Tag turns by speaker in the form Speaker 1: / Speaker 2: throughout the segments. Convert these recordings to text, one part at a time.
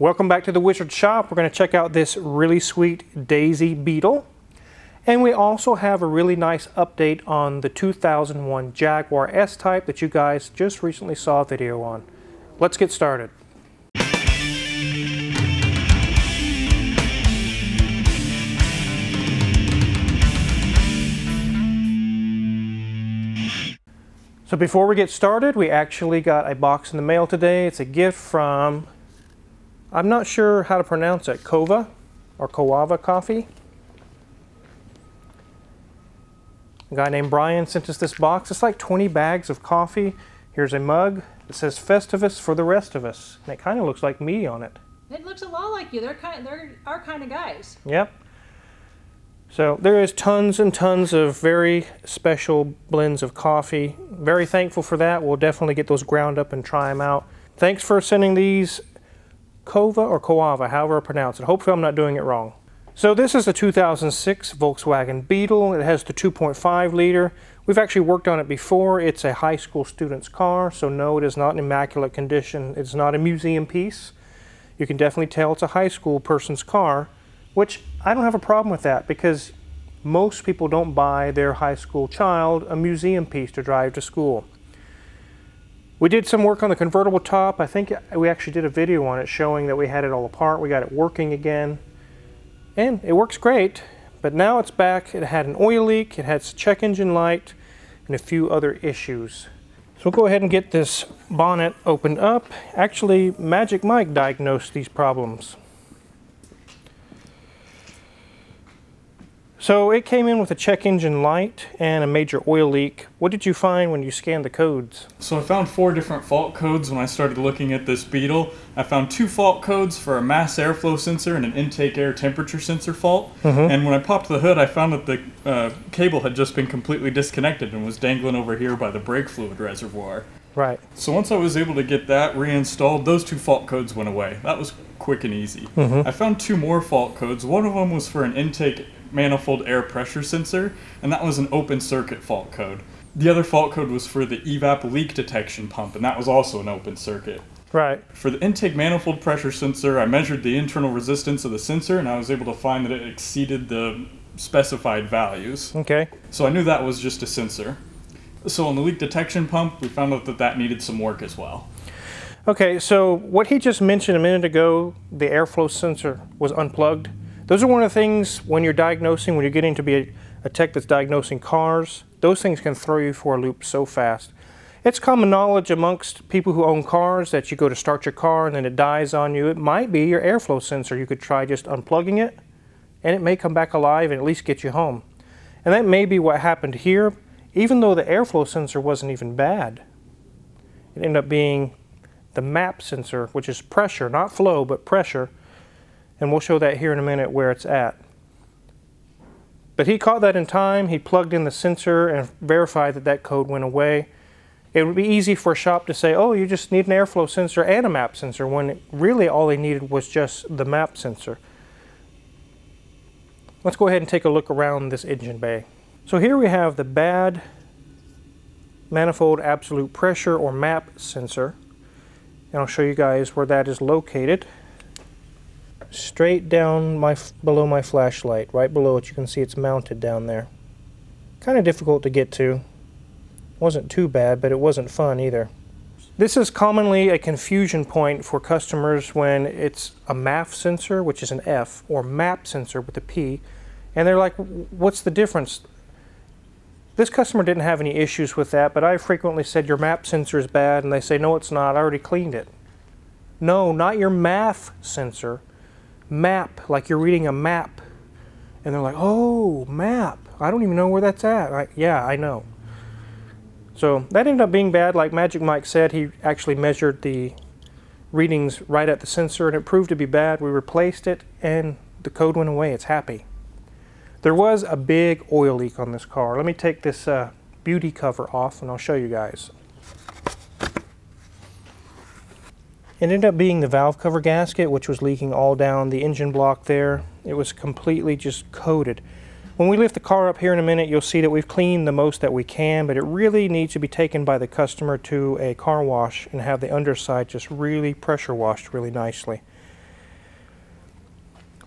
Speaker 1: Welcome back to the Wizard Shop. We're going to check out this really sweet Daisy Beetle. And we also have a really nice update on the 2001 Jaguar S-Type that you guys just recently saw a video on. Let's get started. So before we get started, we actually got a box in the mail today. It's a gift from I'm not sure how to pronounce it, Kova or Kowava Coffee. A guy named Brian sent us this box. It's like 20 bags of coffee. Here's a mug. that says Festivus for the rest of us. And it kind of looks like me on it.
Speaker 2: It looks a lot like you. They're kind. They're our kind of guys.
Speaker 1: Yep. So there is tons and tons of very special blends of coffee. Very thankful for that. We'll definitely get those ground up and try them out. Thanks for sending these Kova or Koava, however I pronounce it. Hopefully I'm not doing it wrong. So this is a 2006 Volkswagen Beetle. It has the 2.5 liter. We've actually worked on it before. It's a high school student's car, so no, it is not in immaculate condition. It's not a museum piece. You can definitely tell it's a high school person's car, which I don't have a problem with that because most people don't buy their high school child a museum piece to drive to school. We did some work on the convertible top. I think we actually did a video on it showing that we had it all apart. We got it working again. And it works great, but now it's back. It had an oil leak, it had check engine light, and a few other issues. So we'll go ahead and get this bonnet opened up. Actually, Magic Mike diagnosed these problems. So it came in with a check engine light and a major oil leak. What did you find when you scanned the codes?
Speaker 3: So I found four different fault codes when I started looking at this Beetle. I found two fault codes for a mass airflow sensor and an intake air temperature sensor fault. Mm-hmm. And when I popped the hood, I found that the uh, cable had just been completely disconnected and was dangling over here by the brake fluid reservoir.
Speaker 1: Right.
Speaker 3: So once I was able to get that reinstalled, those two fault codes went away. That was quick and easy. Mm-hmm. I found two more fault codes. One of them was for an intake manifold air pressure sensor, and that was an open circuit fault code. The other fault code was for the evap leak detection pump, and that was also an open circuit.
Speaker 1: Right.
Speaker 3: For the intake manifold pressure sensor, I measured the internal resistance of the sensor, and I was able to find that it exceeded the specified values.
Speaker 1: Okay.
Speaker 3: So I knew that was just a sensor. So on the leak detection pump, we found out that that needed some work as well.
Speaker 1: Okay, so what he just mentioned a minute ago, the airflow sensor was unplugged. Those are one of the things when you're diagnosing, when you're getting to be a, a tech that's diagnosing cars, those things can throw you for a loop so fast. It's common knowledge amongst people who own cars that you go to start your car and then it dies on you. It might be your airflow sensor. You could try just unplugging it and it may come back alive and at least get you home. And that may be what happened here, even though the airflow sensor wasn't even bad. It ended up being the MAP sensor, which is pressure, not flow, but pressure, and we'll show that here in a minute where it's at. But he caught that in time, he plugged in the sensor and verified that that code went away. It would be easy for a shop to say, oh, you just need an airflow sensor and a map sensor, when really all they needed was just the map sensor. Let's go ahead and take a look around this engine bay. So here we have the bad manifold absolute pressure or map sensor. And I'll show you guys where that is located straight down my below my flashlight, right below it. You can see it's mounted down there. Kind of difficult to get to. Wasn't too bad, but it wasn't fun either. This is commonly a confusion point for customers when it's a MAF sensor, which is an F, or MAP sensor with a P, and they're like, what's the difference? This customer didn't have any issues with that, but I frequently said your MAP sensor is bad, and they say, no, it's not, I already cleaned it. No, not your MAF sensor, map, like you're reading a map. And they're like, oh, map. I don't even know where that's at. Like, yeah, I know. So that ended up being bad. Like Magic Mike said, he actually measured the readings right at the sensor and it proved to be bad. We replaced it and the code went away. It's happy. There was a big oil leak on this car. Let me take this uh, beauty cover off and I'll show you guys. It ended up being the valve cover gasket, which was leaking all down the engine block there. It was completely just coated. When we lift the car up here in a minute, you'll see that we've cleaned the most that we can, but it really needs to be taken by the customer to a car wash and have the underside just really pressure washed really nicely.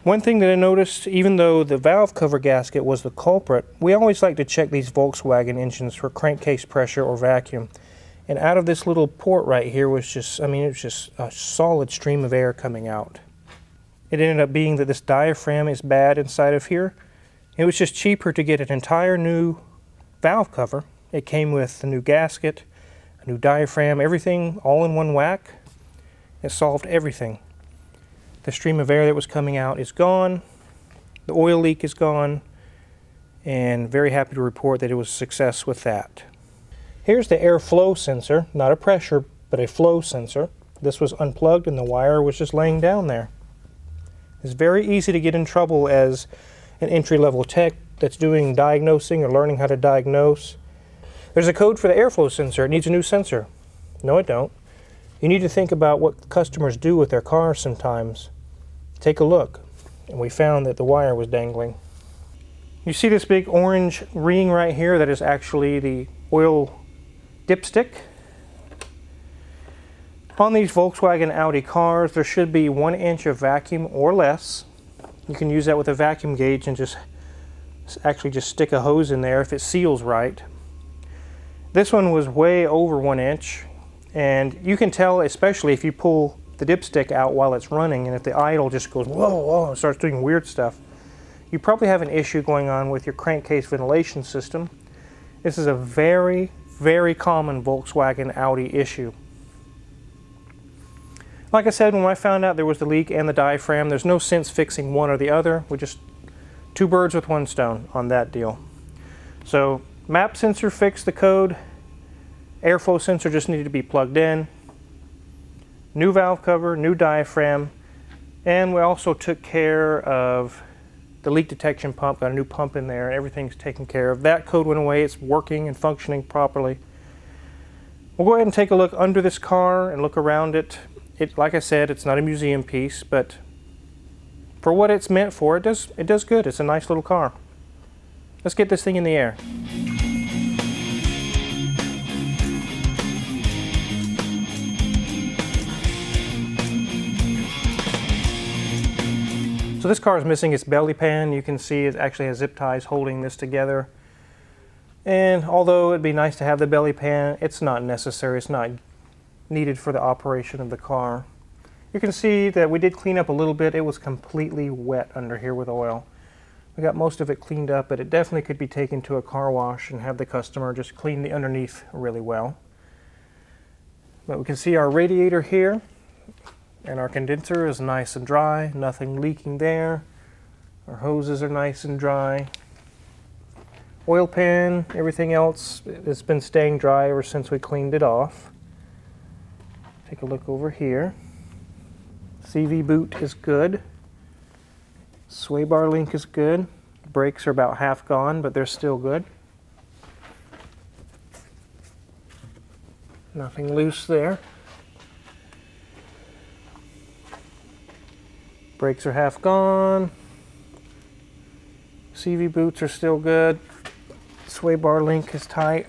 Speaker 1: One thing that I noticed, even though the valve cover gasket was the culprit, we always like to check these Volkswagen engines for crankcase pressure or vacuum. And out of this little port right here was just, I mean, it was just a solid stream of air coming out. It ended up being that this diaphragm is bad inside of here. It was just cheaper to get an entire new valve cover. It came with a new gasket, a new diaphragm, everything all in one whack. It solved everything. The stream of air that was coming out is gone. The oil leak is gone. And very happy to report that it was a success with that. Here's the airflow sensor, not a pressure, but a flow sensor. This was unplugged and the wire was just laying down there. It's very easy to get in trouble as an entry-level tech that's doing diagnosing or learning how to diagnose. There's a code for the airflow sensor. It needs a new sensor. No, it don't. You need to think about what customers do with their cars sometimes. Take a look. And we found that the wire was dangling. You see this big orange ring right here that is actually the oil dipstick. On these Volkswagen Audi cars, there should be one inch of vacuum or less. You can use that with a vacuum gauge and just actually just stick a hose in there if it seals right. This one was way over one inch and you can tell, especially if you pull the dipstick out while it's running, and if the idle just goes whoa, whoa, and starts doing weird stuff, you probably have an issue going on with your crankcase ventilation system. This is a very, very common Volkswagen Audi issue. Like I said, when I found out there was the leak and the diaphragm, there's no sense fixing one or the other. We just two birds with one stone on that deal. So map sensor fixed the code, Airflow sensor just needed to be plugged in. New valve cover, new diaphragm, and we also took care of the leak detection pump, got a new pump in there, everything's taken care of. That code went away, it's working and functioning properly. We'll go ahead and take a look under this car and look around it. It, like I said, it's not a museum piece, but for what it's meant for, it does, it does good. It's a nice little car. Let's get this thing in the air. So this car is missing its belly pan. You can see it actually has zip ties holding this together. And although it'd be nice to have the belly pan, it's not necessary. It's not needed for the operation of the car. You can see that we did clean up a little bit. It was completely wet under here with oil. We got most of it cleaned up, but it definitely could be taken to a car wash and have the customer just clean the underneath really well. But we can see our radiator here. And our condenser is nice and dry, nothing leaking there. Our hoses are nice and dry. Oil pan, everything else, it's been staying dry ever since we cleaned it off. Take a look over here. CV boot is good. Sway bar link is good. Brakes are about half gone, but they're still good. Nothing loose there. Brakes are half gone. CV boots are still good. Sway bar link is tight.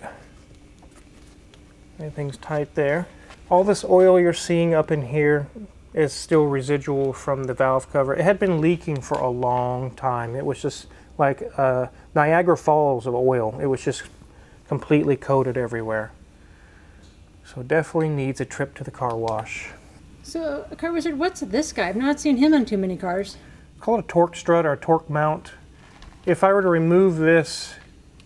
Speaker 1: Everything's tight there. All this oil you're seeing up in here is still residual from the valve cover. It had been leaking for a long time. It was just like uh, Niagara Falls of oil. It was just completely coated everywhere. So definitely needs a trip to the car wash.
Speaker 2: So, Car Wizard, what's this guy? I've not seen him on too many cars.
Speaker 1: Call it a torque strut or a torque mount. If I were to remove this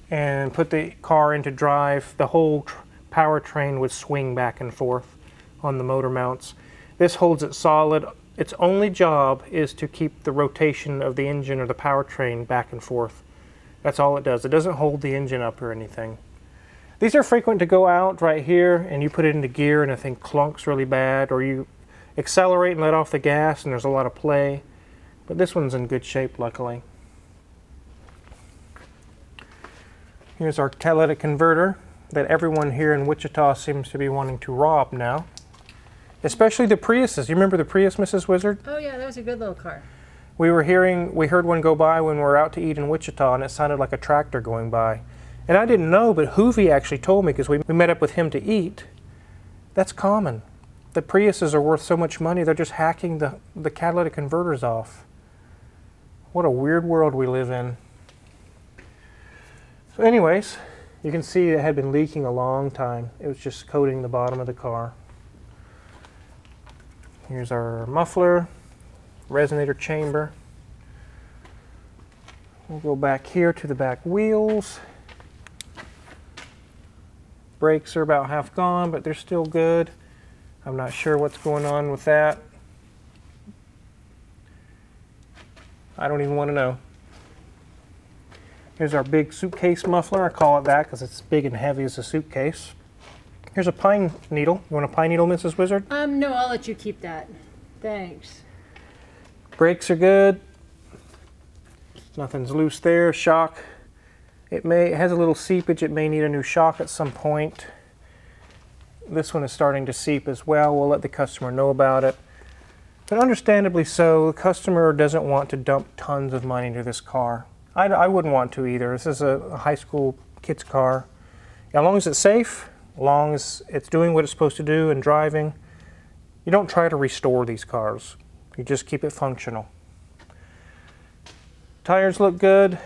Speaker 1: and put the car into drive, the whole powertrain would swing back and forth on the motor mounts. This holds it solid. Its only job is to keep the rotation of the engine or the powertrain back and forth. That's all it does. It doesn't hold the engine up or anything. These are frequent to go out right here and you put it into gear and the thing clunks really bad or you accelerate and let off the gas and there's a lot of play. But this one's in good shape, luckily. Here's our catalytic converter that everyone here in Wichita seems to be wanting to rob now. Especially the Priuses. You remember the Prius, Mrs. Wizard?
Speaker 2: Oh yeah, that was a good little car.
Speaker 1: We were hearing, we heard one go by when we were out to eat in Wichita and it sounded like a tractor going by. And I didn't know, but Hoovie actually told me because we, we met up with him to eat. That's common the Priuses are worth so much money, they're just hacking the, the catalytic converters off. What a weird world we live in. So anyways, you can see it had been leaking a long time. It was just coating the bottom of the car. Here's our muffler, resonator chamber. We'll go back here to the back wheels. Brakes are about half gone, but they're still good. I'm not sure what's going on with that. I don't even want to know. Here's our big suitcase muffler. I call it that because it's big and heavy as a suitcase. Here's a pine needle. You want a pine needle, Mrs. Wizard?
Speaker 2: Um, no, I'll let you keep that. Thanks.
Speaker 1: Brakes are good. Nothing's loose there. Shock. It may it has a little seepage. It may need a new shock at some point. This one is starting to seep as well. We'll let the customer know about it. But understandably so, the customer doesn't want to dump tons of money into this car. I, I wouldn't want to either. This is a, a high school kid's car. As long as it's safe, as long as it's doing what it's supposed to do and driving, you don't try to restore these cars. You just keep it functional. Tires look good.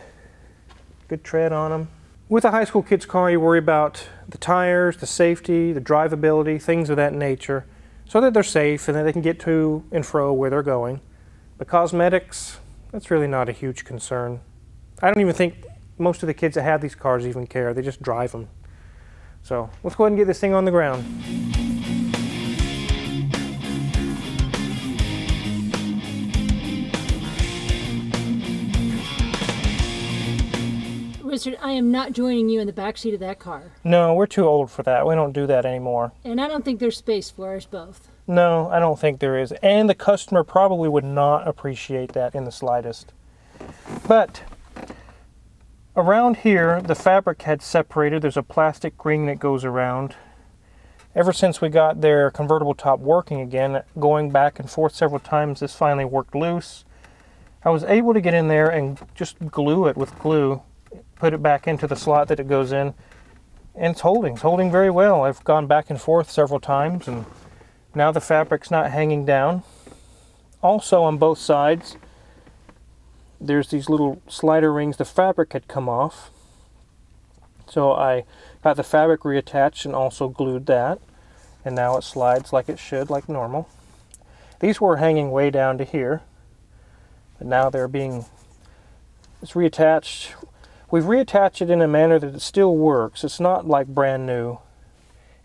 Speaker 1: Good tread on them. With a high school kid's car, you worry about the tires, the safety, the drivability, things of that nature, so that they're safe and that they can get to and fro where they're going. The cosmetics, that's really not a huge concern. I don't even think most of the kids that have these cars even care. They just drive them. So let's go ahead and get this thing on the ground.
Speaker 2: Richard, I am not joining you in the back seat of that car.
Speaker 1: No, we're too old for that. We don't do that anymore.
Speaker 2: And I don't think there's space for us both.
Speaker 1: No, I don't think there is. And the customer probably would not appreciate that in the slightest. But around here, the fabric had separated. There's a plastic ring that goes around. Ever since we got their convertible top working again, going back and forth several times, this finally worked loose. I was able to get in there and just glue it with glue put it back into the slot that it goes in, and it's holding. It's holding very well. I've gone back and forth several times, and now the fabric's not hanging down. Also, on both sides, there's these little slider rings. The fabric had come off, so I got the fabric reattached and also glued that, and now it slides like it should, like normal. These were hanging way down to here, but now they're being it's reattached We've reattached it in a manner that it still works. It's not like brand new.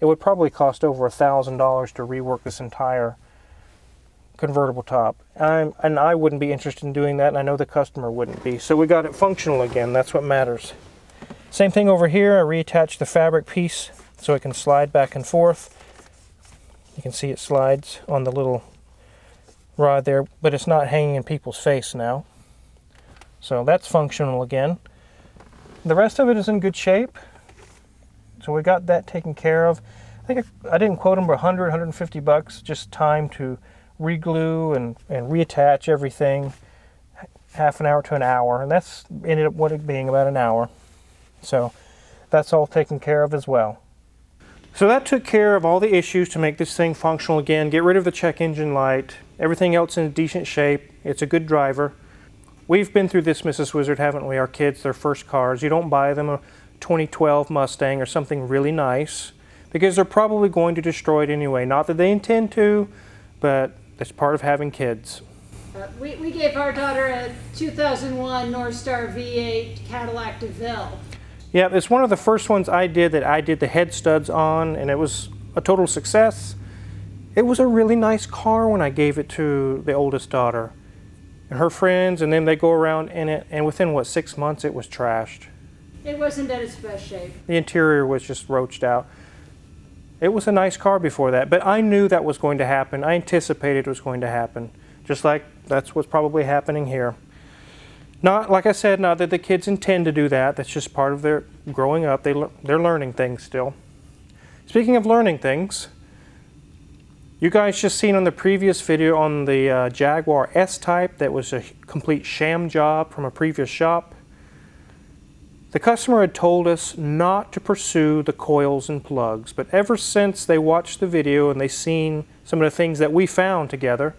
Speaker 1: It would probably cost over a thousand dollars to rework this entire convertible top. I'm, and I wouldn't be interested in doing that, and I know the customer wouldn't be. So we got it functional again. That's what matters. Same thing over here. I reattached the fabric piece so it can slide back and forth. You can see it slides on the little rod there, but it's not hanging in people's face now. So that's functional again. The rest of it is in good shape. So we got that taken care of. I think I, I didn't quote them 100, 150 bucks, just time to reglue and, and reattach everything, half an hour to an hour, and that's ended up what it being about an hour. So that's all taken care of as well. So that took care of all the issues to make this thing functional again, get rid of the check engine light, everything else in decent shape. It's a good driver. We've been through this, Mrs. Wizard, haven't we? Our kids, their first cars. You don't buy them a 2012 Mustang or something really nice because they're probably going to destroy it anyway. Not that they intend to, but it's part of having kids.
Speaker 2: Uh, we, we gave our daughter a 2001 Northstar V8 Cadillac DeVille.
Speaker 1: Yeah, it's one of the first ones I did that I did the head studs on, and it was a total success. It was a really nice car when I gave it to the oldest daughter and her friends, and then they go around in it, and within what six months it was trashed.
Speaker 2: It wasn't at its best shape.
Speaker 1: The interior was just roached out. It was a nice car before that, but I knew that was going to happen. I anticipated it was going to happen, just like that's what's probably happening here. Not like I said, not that the kids intend to do that. That's just part of their growing up. They they're learning things still. Speaking of learning things, you guys just seen on the previous video on the uh, Jaguar S-Type that was a complete sham job from a previous shop. The customer had told us not to pursue the coils and plugs, but ever since they watched the video and they seen some of the things that we found together,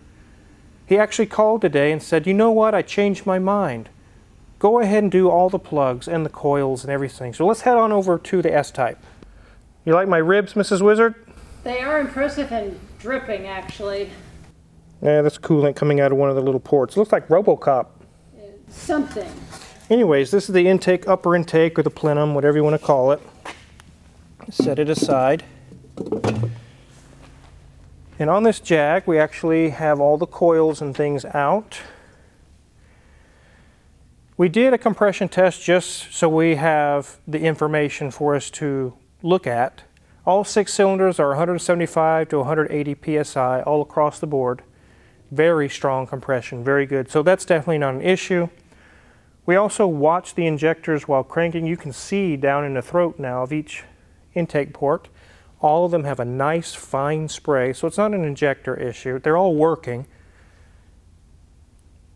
Speaker 1: He actually called today and said, you know what, I changed my mind. Go ahead and do all the plugs and the coils and everything. So let's head on over to the S-Type. You like my ribs, Mrs. Wizard?
Speaker 2: They are impressive and dripping, actually.
Speaker 1: Yeah, that's coolant coming out of one of the little ports. It looks like Robocop.
Speaker 2: Something.
Speaker 1: Anyways, this is the intake, upper intake, or the plenum, whatever you want to call it. Set it aside. And on this jack, we actually have all the coils and things out. We did a compression test just so we have the information for us to look at. All six cylinders are 175 to 180 psi all across the board. Very strong compression, very good. So that's definitely not an issue. We also watch the injectors while cranking. You can see down in the throat now of each intake port. All of them have a nice fine spray, so it's not an injector issue. They're all working.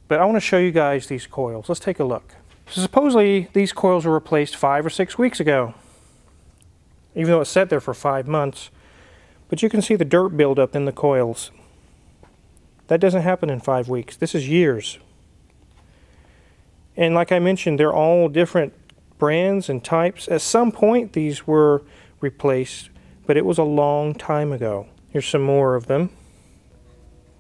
Speaker 1: But I want to show you guys these coils. Let's take a look. So supposedly these coils were replaced five or six weeks ago, even though it sat there for five months. But you can see the dirt buildup in the coils. That doesn't happen in five weeks. This is years. And like I mentioned, they're all different brands and types. At some point, these were replaced, but it was a long time ago. Here's some more of them.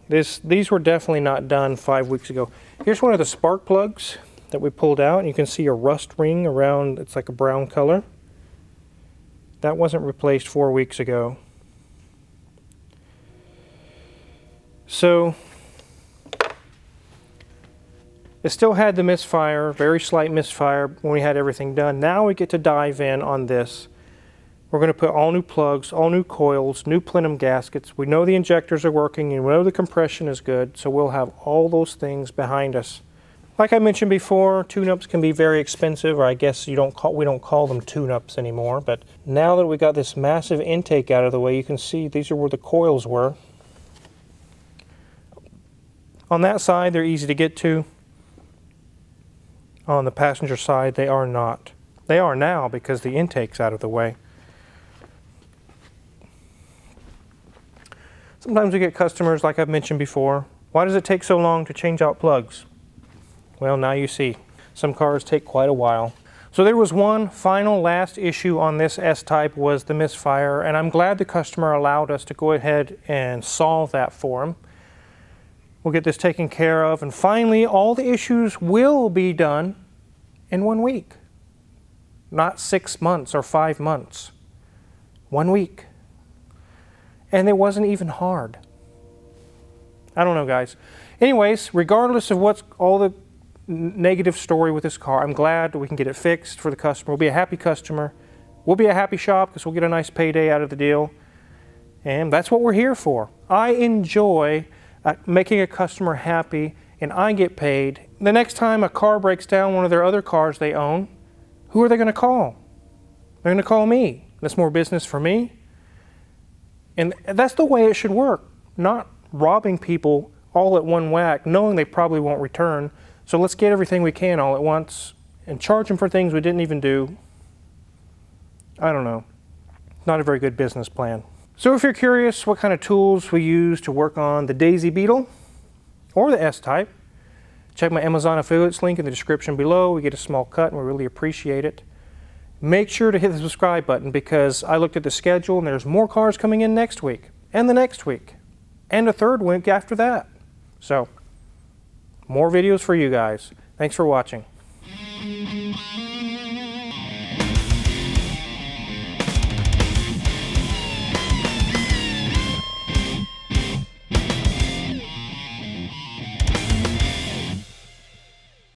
Speaker 1: This, these were definitely not done five weeks ago. Here's one of the spark plugs that we pulled out. You can see a rust ring around, it's like a brown color. That wasn't replaced four weeks ago. So it still had the misfire, very slight misfire when we had everything done. Now we get to dive in on this. We're going to put all new plugs, all new coils, new plenum gaskets. We know the injectors are working and we know the compression is good, so we'll have all those things behind us. Like I mentioned before, tune-ups can be very expensive, or I guess you don't call, we don't call them tune-ups anymore. But now that we got this massive intake out of the way, you can see these are where the coils were. On that side, they're easy to get to. On the passenger side, they are not. They are now because the intake's out of the way. Sometimes we get customers, like I've mentioned before, why does it take so long to change out plugs? Well, now you see. Some cars take quite a while. So there was one final last issue on this S-Type was the misfire, and I'm glad the customer allowed us to go ahead and solve that for him. We'll get this taken care of, and finally, all the issues will be done in one week. Not six months or five months. One week. And it wasn't even hard. I don't know, guys. Anyways, regardless of what's all the negative story with this car, I'm glad we can get it fixed for the customer. We'll be a happy customer. We'll be a happy shop because we'll get a nice payday out of the deal. And that's what we're here for. I enjoy uh, making a customer happy and I get paid. The next time a car breaks down one of their other cars they own, who are they going to call? They're going to call me. That's more business for me. And that's the way it should work, not robbing people all at one whack, knowing they probably won't return. So let's get everything we can all at once and charge them for things we didn't even do. I don't know. Not a very good business plan. So if you're curious what kind of tools we use to work on the Daisy Beetle or the S-Type, check my Amazon affiliates link in the description below. We get a small cut and we really appreciate it make sure to hit the subscribe button because I looked at the schedule and there's more cars coming in next week and the next week and a third week after that. So, more videos for you guys. Thanks for watching.